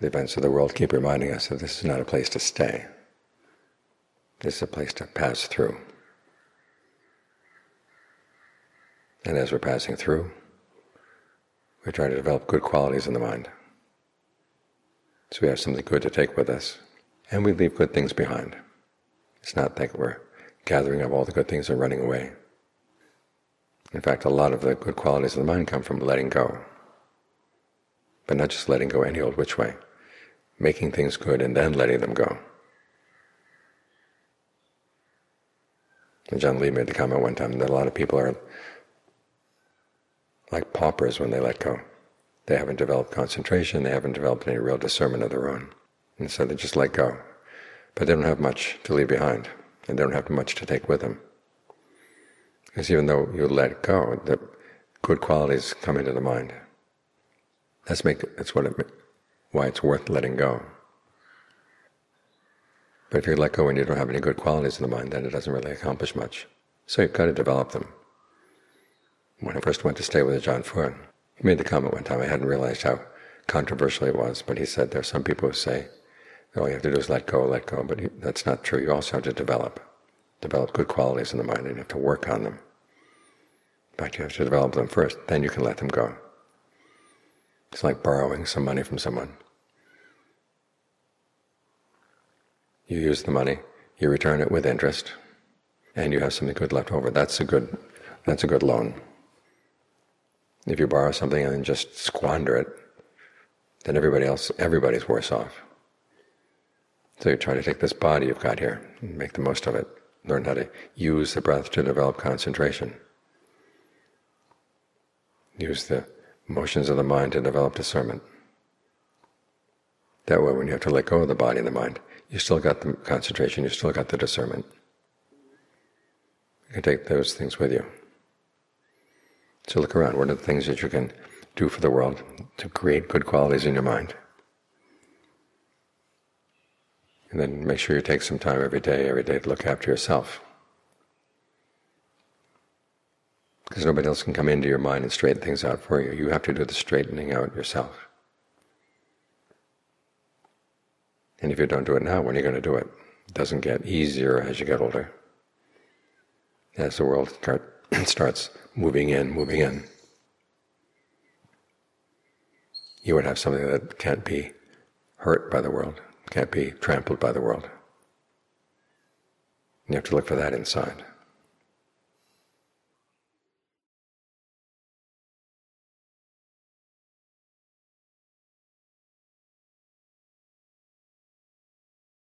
The events of the world keep reminding us that this is not a place to stay. This is a place to pass through. And as we're passing through, we try to develop good qualities in the mind. So we have something good to take with us, and we leave good things behind. It's not that we're gathering up all the good things and running away. In fact, a lot of the good qualities of the mind come from letting go. But not just letting go any old which way, making things good and then letting them go. And Ajaan Lee made the comment one time that a lot of people are like paupers when they let go. They haven't developed concentration, they haven't developed any real discernment of their own. And so they just let go. But they don't have much to leave behind, and they don't have much to take with them. Because even though you let go, the good qualities come into the mind. That's make that's what it, why it's worth letting go. But if you let go and you don't have any good qualities in the mind, then it doesn't really accomplish much. So you've got to develop them. When I first went to stay with Ajaan Fuang, he made the comment one time, I hadn't realized how controversial it was, but he said there are some people who say, all you have to do is let go, let go, but that's not true. You also have to develop, develop good qualities in the mind, and you have to work on them. But you have to develop them first, then you can let them go. It's like borrowing some money from someone. You use the money, you return it with interest, and you have something good left over. That's a good, that's a good loan. If you borrow something and then just squander it, then everybody else, everybody's worse off. So you try to take this body you've got here and make the most of it. Learn how to use the breath to develop concentration. Use the motions of the mind to develop discernment. That way when you have to let go of the body and the mind, you still got the concentration, you still got the discernment. You can take those things with you. So look around. What are the things that you can do for the world to create good qualities in your mind? And then make sure you take some time every day, every day to look after yourself. Because nobody else can come into your mind and straighten things out for you. You have to do the straightening out yourself. And if you don't do it now, when are you going to do it? It doesn't get easier as you get older. As the world start, starts moving in, moving in, you would have something that can't be hurt by the world, can't be trampled by the world. You have to look for that inside.